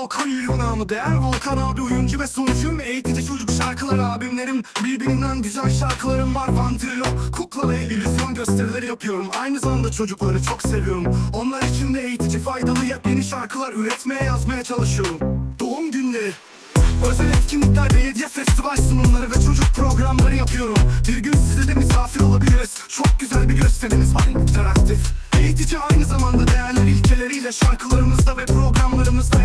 Volkan namı değer Volkan abi oyuncu ve sunucuyum Eğitici çocuk şarkılar abimlerim. Birbirinden güzel şarkılarım var Vantilo Kukla ve illüzyon gösterileri yapıyorum. Aynı zamanda çocukları çok seviyorum. Onlar için de eğitici faydalı yepyeni şarkılar Üretmeye yazmaya çalışıyorum. Doğum günleri Özel etkinlikler, belediye festival sunumları ve çocuk programları yapıyorum. Bir gün size de misafir olabiliriz. Çok güzel bir gösterimiz var interaktif. Eğitici aynı zamanda değerler ilkeleriyle Şarkılarımızda ve programlarımızda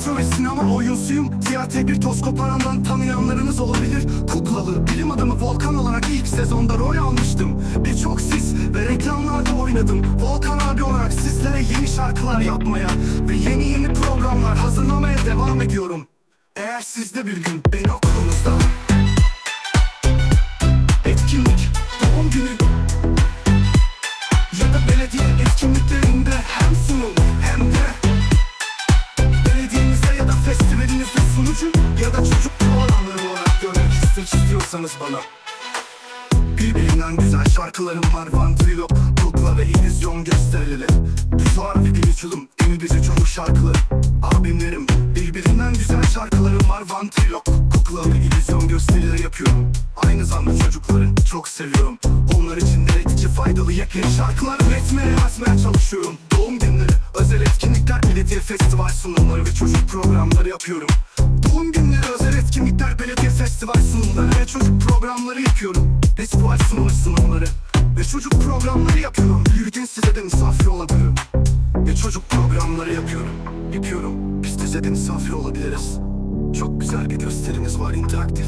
Tiyatro ve sinema oyuncusuyum Tiyatro bir toz koparandan tanıyanlarınız olabilir. Kuklalı, bilim adamı Volkan olarak ilk sezonda rol almıştım. Birçok sis ve reklamlarda oynadım. Volkan abi olarak sizlere yeni şarkılar yapmaya Ve yeni yeni programlar hazırlamaya devam ediyorum. Eğer siz de bir gün beni okulunuzda sunucu ya da çocuk programları olarak görmek ister- istiyorsanız bana. Birbirinden güzel şarkılarım var Vantilo, kukla ve illüzyon gösterileri. Ve bir uçulum, İngilizce çocuk şarkıları. Abimlerim, birbirinden güzel şarkılarım var Vantilo, kukla ve illüzyon gösterileri yapıyorum. Aynı zamanda çocukları çok seviyorum. Onlar için de faydalı yepyeni şarkılar üretmeye yazmaya çalışıyorum. Doğum günleri, özel etkinlikler, belediye festival sunumları ve çocuk programları yapıyorum etkinlikler, belediye festival sunumları. Ve çocuk programları yapıyorum. Festival sunumu sunumları. Ve çocuk programları yapıyorum. Bir gün size de misafir olabilirim. Ve çocuk programları yapıyorum. Yapıyorum, biz size de misafir olabiliriz. Çok güzel bir gösterimiz var interaktif.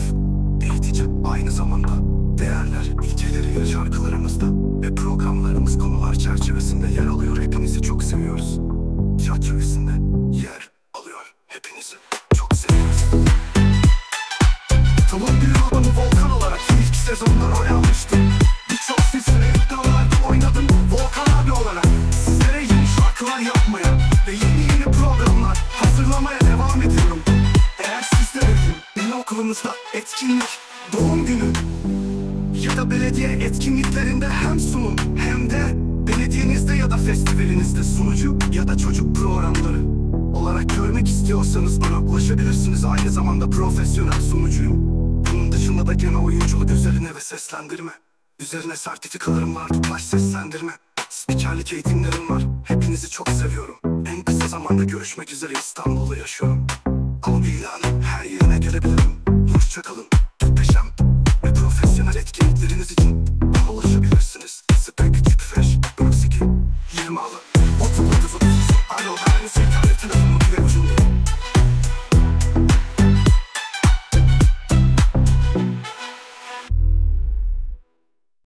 Eğitici aynı zamanda Değerler, ilkeleriyle şarkılarımızda. Ve programlarımız konular çerçevesinde yer alıyor. Hepinizi çok seviyoruz. Çerçevesinde yer alıyor. Hepinizi çok seviyoruz Tamam bir adamı Volkan olarak ilk sezonda rol almıştım Birçok sizlere iddialarda oynadım Volkan abi olarak Sizlere yeni şarkılar yapmaya Ve yeni yeni programlar hazırlamaya devam ediyorum Eğer sizlere beni okulunuzda etkinlik, doğum günü ya da belediye etkinliklerinde hem sunum hem de belediyenizde ya da festivalinizde sunucu ya da çocuk programları olarak görmek istiyorsanız bana ulaşabilirsiniz. Aynı zamanda profesyonel sunucuyum. Dışında da oyunculuk üzerine ve seslendirme. Üzerine sertifikalarım var, baş seslendirme. Spikerlik eğitimlerim var. Hepinizi çok seviyorum. En kısa zamanda görüşmek üzere İstanbul'da yaşıyorum. Bir ilanı her yerine gelebilirim. Hoşçakalın.